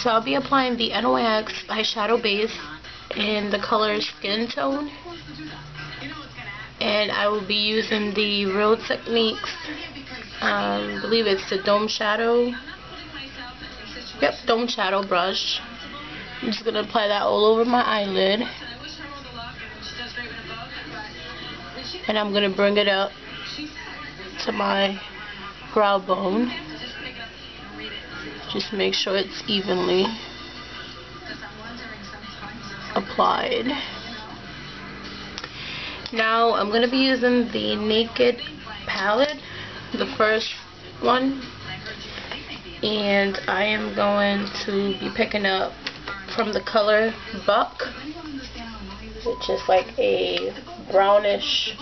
So I'll be applying the NYX eyeshadow base in the color Skin Tone. And I will be using the Real Techniques, um, I believe it's the Dome Shadow. Yep, Dome Shadow brush. I'm just going to apply that all over my eyelid. And I'm going to bring it up to my brow bone. Just make sure it's evenly applied. Now I'm going to be using the Naked palette, the first one. And I am going to be picking up from the color Buck, which is like a brownish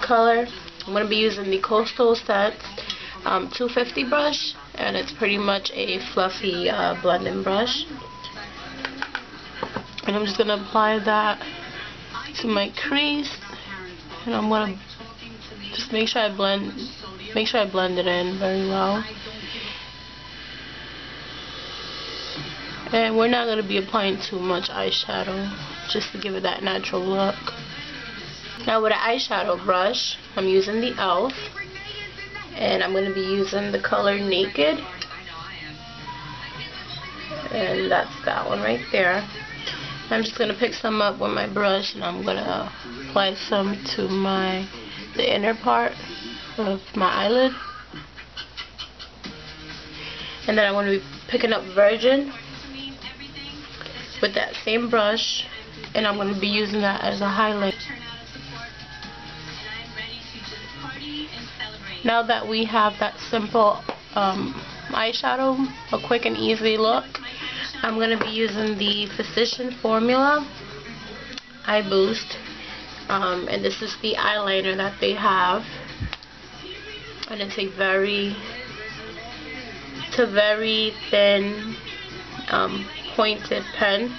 color. I'm going to be using the Coastal Scents um, 250 brush and it's pretty much a fluffy uh, blending brush. And I'm just going to apply that to my crease and I'm going to just make sure I blend make sure I blend it in very well. And we're not going to be applying too much eyeshadow just to give it that natural look. Now with an eyeshadow brush I'm using the e.l.f and I'm going to be using the color Naked. And that's that one right there. I'm just going to pick some up with my brush and I'm going to apply some to my the inner part of my eyelid. And then I'm going to be picking up Virgin with that same brush and I'm going to be using that as a highlight Now that we have that simple um, eyeshadow, a quick and easy look, I'm going to be using the Physician Formula Eye Boost. Um, and this is the eyeliner that they have. And it's a very, it's a very thin, um, pointed pen.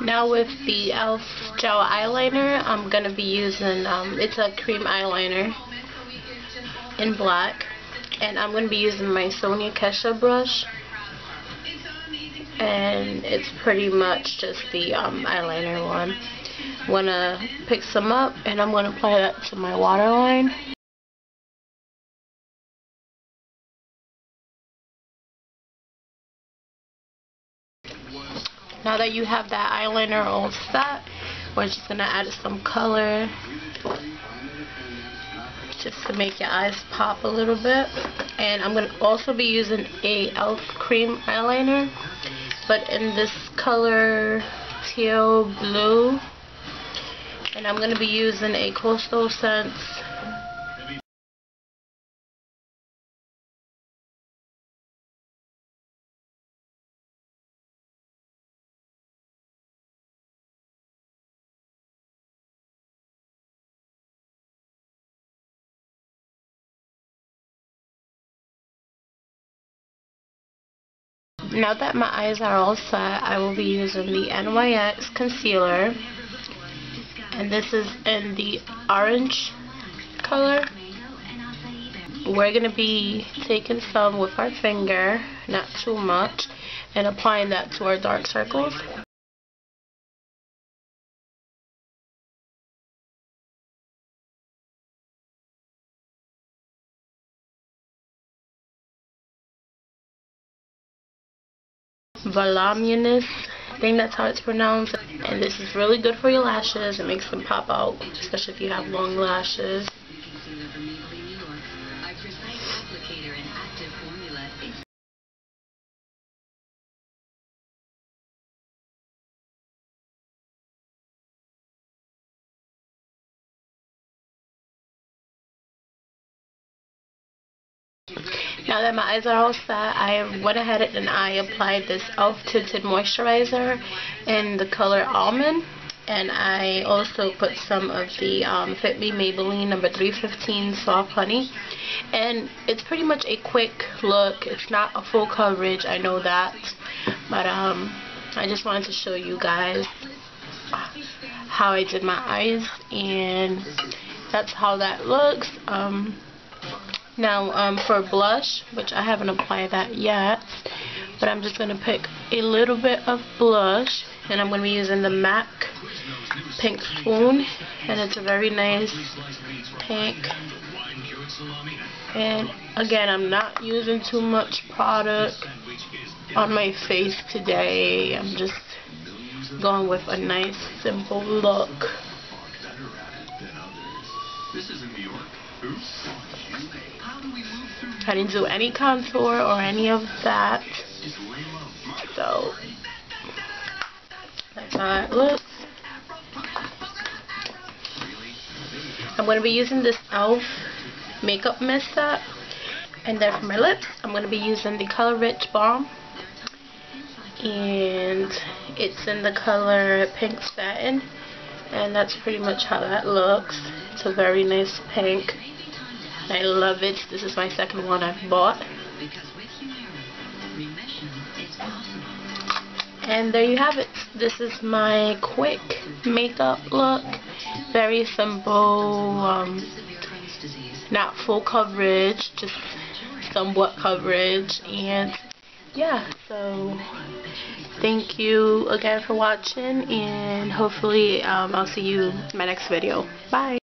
Now with the e.l.f. gel eyeliner, I'm going to be using, um, it's a cream eyeliner in black. And I'm going to be using my Sonia Kashuk brush. And it's pretty much just the um, eyeliner one. Going to pick some up and I'm going to apply that to my waterline. Now that you have that eyeliner all set, we're just going to add some color just to make your eyes pop a little bit. And I'm going to also be using a e.l.f. cream eyeliner, but in this color teal blue. And I'm going to be using a Coastal Scents Now that my eyes are all set, I will be using the NYX concealer. And this is in the orange color. We're going to be taking some with our finger, not too much, and applying that to our dark circles. Voluminous I think that's how it's pronounced. And this is really good for your lashes. It makes them pop out especially if you have long lashes Now that my eyes are all set, I went ahead and I applied this e.l.f. Tinted Moisturizer in the color Almond. and I also put some of the um, Fit Me Maybelline number 315 Soft Honey. And it's pretty much a quick look. It's not a full coverage I know that. But um I just wanted to show you guys how I did my eyes. And that's how that looks. Um now um for blush which I haven't applied that yet but I'm just going to pick a little bit of blush and I'm going to be using the MAC Pink Swoon and it's a very nice pink. And again I'm not using too much product on my face today. I'm just going with a nice simple look I didn't do any contour or any of that. So that's how it looks I'm going to be using this e.l.f. makeup mist set and then for my lips I'm going to be using the Color Rich Balm. And it's in the color pink satin. And that's pretty much how that looks. It's a very nice pink I love it. This is my second one I've bought. And there you have it. This is my quick makeup look. Very simple um, not full coverage just somewhat coverage. And yeah, so thank you again for watching and hopefully um, I'll see you in my next video. Bye.